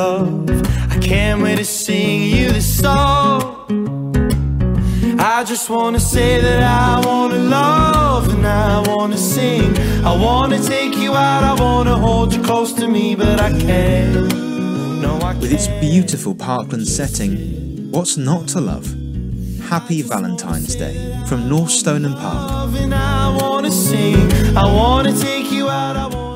i can't wait to sing you this song. I just wanna say that I wanna love and I wanna sing. I wanna take you out, I wanna hold you close to me, but I can't. No, I With its beautiful parkland setting, what's not to love? Happy Valentine's Day from North Stone and Park. And I wanna sing. I wanna take you out, I wanna